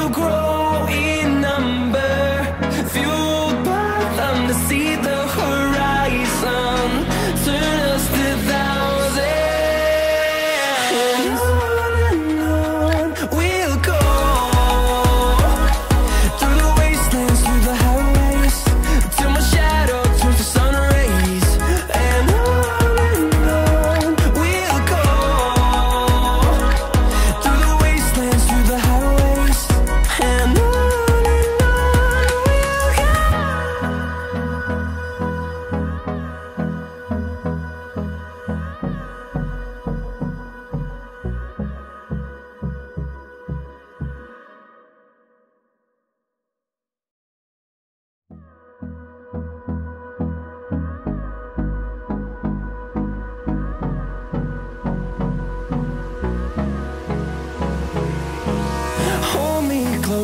you grow.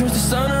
turns to sun